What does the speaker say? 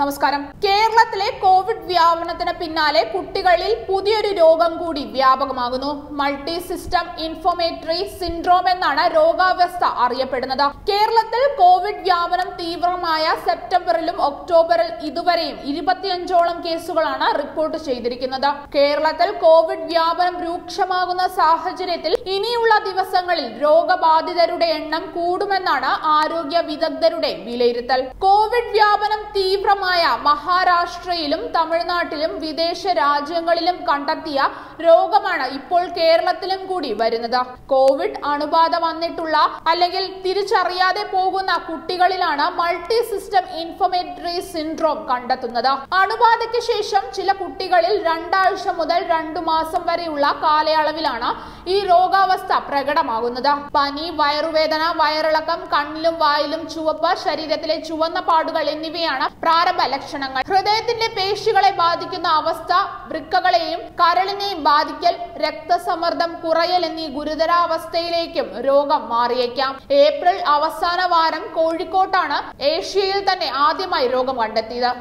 നമസ്കാരം. കേരളത്തിലെ കോവിഡ് വ്യാപനത്തിന് പിന്നാലെ കുട്ടികളിൽ പുതിയൊരു രോഗം കൂടി വ്യാപകമാകുന്നു. മൾട്ടി സിസ്റ്റം ഇൻഫോമേറ്ററി സിൻഡ്രോം എന്നാണ് രോഗാവസ്ഥ അറിയപ്പെടുന്നത്. കേരളത്തിൽ കോവിഡ് വ്യാപനം തീവ്രമായ സെപ്റ്റംബറിലും ഒക്ടോബറിൽ ഇതുവരെയും ഇരുപത്തിയഞ്ചോളം കേസുകളാണ് റിപ്പോർട്ട് ചെയ്തിരിക്കുന്നത്. കേരളത്തിൽ കോവിഡ് വ്യാപനം രൂക്ഷമാകുന്ന സാഹചര്യത്തിൽ ഇനിയുള്ള ദിവസങ്ങളിൽ രോഗബാധിതരുടെ എണ്ണം കൂടുമെന്നാണ് ആരോഗ്യ വിദഗ്ധരുടെ വിലയിരുത്തൽ. കോവിഡ് വ്യാപനം തീവ്രമായ മഹാരാഷ്ട്രയിലും തമിഴ്നാട്ടിലും വിദേശ രാജ്യങ്ങളിലും കണ്ടെത്തിയ രോഗമാണ് ഇപ്പോൾ കേരളത്തിലും കൂടി വരുന്നത്. കോവിഡ് അണുബാധ വന്നിട്ടുള്ള അല്ലെങ്കിൽ തിരിച്ചറിയാതെ പോകുന്ന കുട്ടികളിലാണ് മൾട്ടി സിസ്റ്റം ഇൻഫോമേറ്ററി സിൻഡ്രോം കണ്ടെത്തുന്നത്. അണുബാധയ്ക്ക് ശേഷം ചില കുട്ടികളിൽ രണ്ടാഴ്ച മുതൽ രണ്ടു മാസം വരെയുള്ള കാലയളവിലാണ് ഈ രോഗാവസ്ഥ പ്രകടമാകുന്നത്. പനി വയറുവേദന വയറിളക്കം കണ്ണിലും വായിലും ചുവപ്പ് ശരീരത്തിലെ ചുവന്ന പാടുകൾ എന്നിവയാണ് പ്രാരംഭ ലക്ഷണങ്ങൾ. ഹൃദയത്തിന്റെ പേശികളെ ബാധിക്കുന്ന അവസ്ഥ വൃക്കകളെയും കരളിനെയും ബാധിക്കൽ രക്തസമ്മർദ്ദം കുറയൽ എന്നീ ഗുരുതരാവസ്ഥയിലേക്കും രോഗം മാറിയേക്കാം. ഏപ്രിൽ അവസാന വാരം കോഴിക്കോട്ടാണ് ഏഷ്യയിൽ തന്നെ ആദ്യമായി രോഗം കണ്ടെത്തിയത്.